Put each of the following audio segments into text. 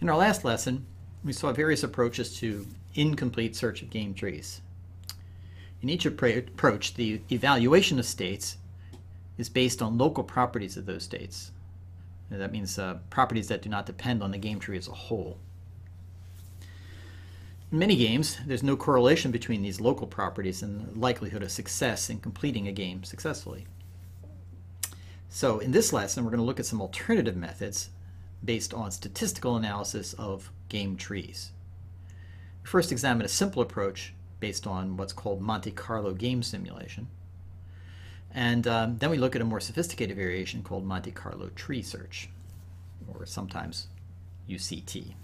In our last lesson, we saw various approaches to incomplete search of game trees. In each approach, the evaluation of states is based on local properties of those states. That means uh, properties that do not depend on the game tree as a whole. In many games, there's no correlation between these local properties and the likelihood of success in completing a game successfully. So in this lesson, we're going to look at some alternative methods based on statistical analysis of game trees. We first examine a simple approach based on what's called Monte Carlo game simulation. And um, then we look at a more sophisticated variation called Monte Carlo tree search, or sometimes UCT.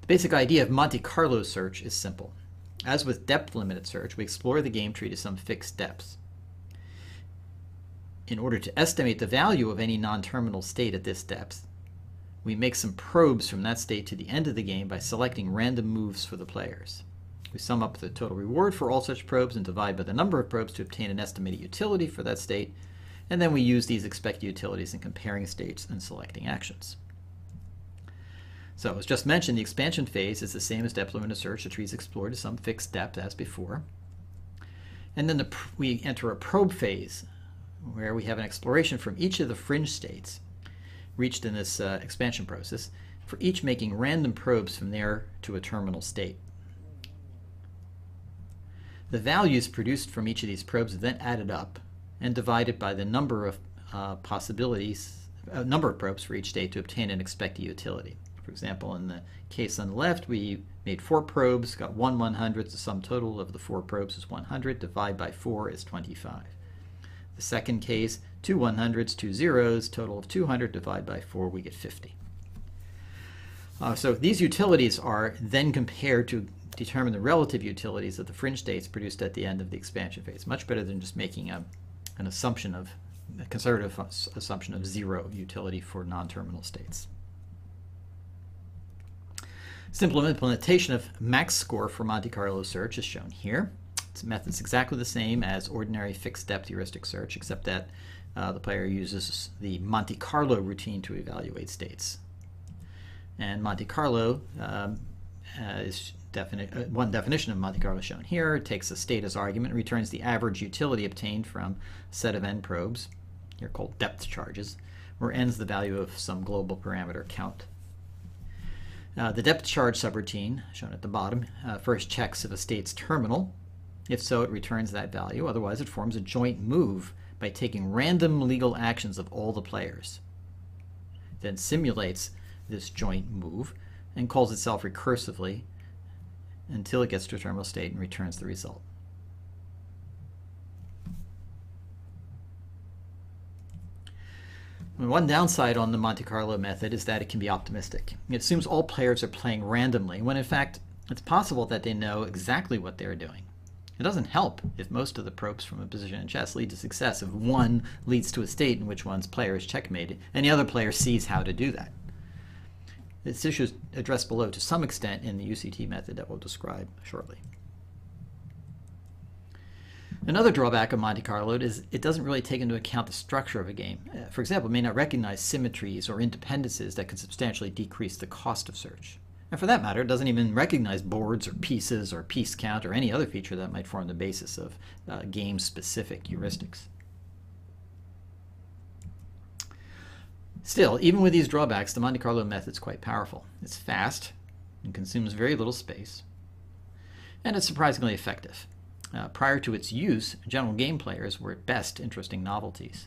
The basic idea of Monte Carlo search is simple. As with depth-limited search, we explore the game tree to some fixed depths. In order to estimate the value of any non-terminal state at this depth, we make some probes from that state to the end of the game by selecting random moves for the players. We sum up the total reward for all such probes and divide by the number of probes to obtain an estimated utility for that state, and then we use these expected utilities in comparing states and selecting actions. So as just mentioned, the expansion phase is the same as depth limited search. The tree is explored to some fixed depth as before. And then the, we enter a probe phase where we have an exploration from each of the fringe states reached in this uh, expansion process, for each making random probes from there to a terminal state. The values produced from each of these probes are then added up and divided by the number of uh, possibilities, uh, number of probes for each state to obtain an expected utility. For example, in the case on the left, we made four probes, got one 100, the sum total of the four probes is 100, divide by 4 is 25. The second case, two 100s, two zeros, total of 200, divide by 4, we get 50. Uh, so these utilities are then compared to determine the relative utilities of the fringe states produced at the end of the expansion phase. Much better than just making a, an assumption of, a conservative assumption of zero utility for non-terminal states. Simple implementation of max score for Monte Carlo search is shown here. Its method is exactly the same as ordinary fixed depth heuristic search, except that uh, the player uses the Monte Carlo routine to evaluate states. And Monte Carlo um, uh, is defini uh, one definition of Monte Carlo shown here. It takes a state as argument returns the average utility obtained from a set of n probes, here called depth charges, where n is the value of some global parameter count uh, the depth charge subroutine, shown at the bottom, uh, first checks if a state's terminal. If so, it returns that value. Otherwise, it forms a joint move by taking random legal actions of all the players. Then simulates this joint move and calls itself recursively until it gets to a terminal state and returns the result. One downside on the Monte Carlo method is that it can be optimistic. It assumes all players are playing randomly, when in fact it's possible that they know exactly what they're doing. It doesn't help if most of the probes from a position in chess lead to success if one leads to a state in which one's player is checkmated and the other player sees how to do that. This issue is addressed below to some extent in the UCT method that we'll describe shortly. Another drawback of Monte Carlo is it doesn't really take into account the structure of a game. Uh, for example, it may not recognize symmetries or independences that could substantially decrease the cost of search. And for that matter, it doesn't even recognize boards or pieces or piece count or any other feature that might form the basis of uh, game-specific heuristics. Still, even with these drawbacks, the Monte Carlo method is quite powerful. It's fast and consumes very little space, and it's surprisingly effective. Uh, prior to its use, general game players were at best interesting novelties.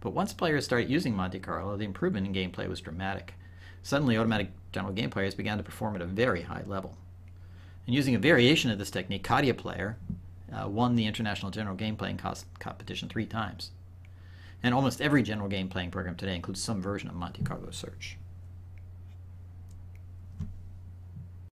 But once players started using Monte Carlo, the improvement in gameplay was dramatic. Suddenly, automatic general game players began to perform at a very high level. And using a variation of this technique, Cadia Player uh, won the International General Game Playing Competition three times. And almost every general game playing program today includes some version of Monte Carlo search.